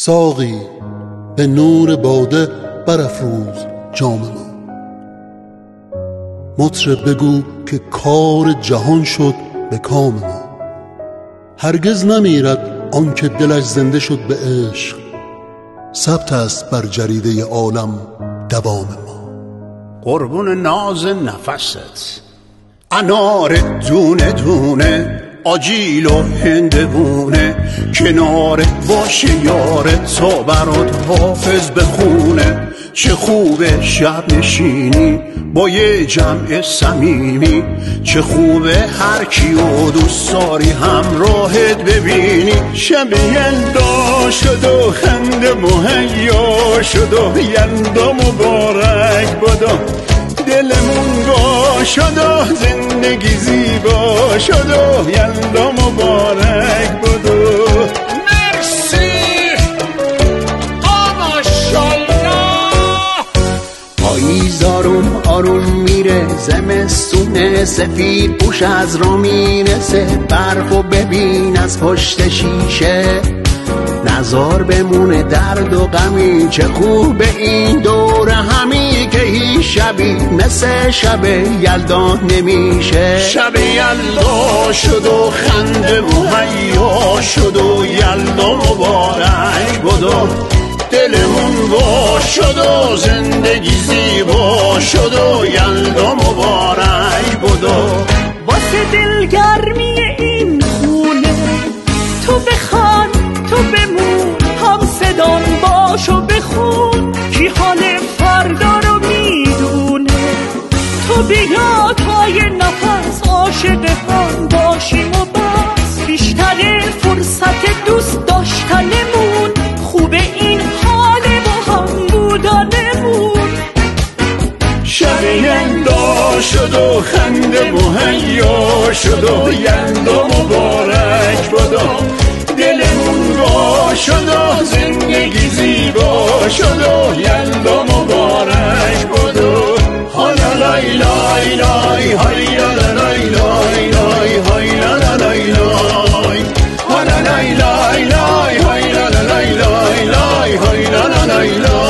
ساقی به نور باده برافروز جام ما. مطرب بگو که کار جهان شد به کام ما. هرگز نمیرد آنکه دلش زنده شد به عشق. ثبت است بر جریده عالم دوام ما. قربون ناز نفست انار دونه دونه آجیل و هندوونه کنار باشه یار تا برات حافظ بخونه. چه خوبه شب نشینی با یه جمع سمیمی چه خوبه هر کیو دوست داری همراهت ببینی. شب یلدا شد و خند مهیا شد و یلدا مبارک بدا دلمون با شد و زندگی زیبا شد و یلدا مبارک بدو مرسی. ماشالله پاییز آروم آروم میره زمستون سفید پوش از را می‌رسه برف و ببین از پشت شیشه. نزار بمونه درد و غمی چه خوب این دور همی که شبی مثل شب یلدا نمیشه. شب یلدا شد و خنده مهیا شد و یلدا مبارک بدو دلمون با شد و زندگی زیبا شد و یلدا مبارک بدو واسه دلگرمی بیا تا یه نفس عاشق هم باشیم و بس. بیشتر فرصت دوست داشتنمون خوبه این حال با هم بودنمون. شب یلدا شد و خنده مهیا شد و یلدا مبارک بدا دلمون با شد و زندگی زیبا شد و bailó.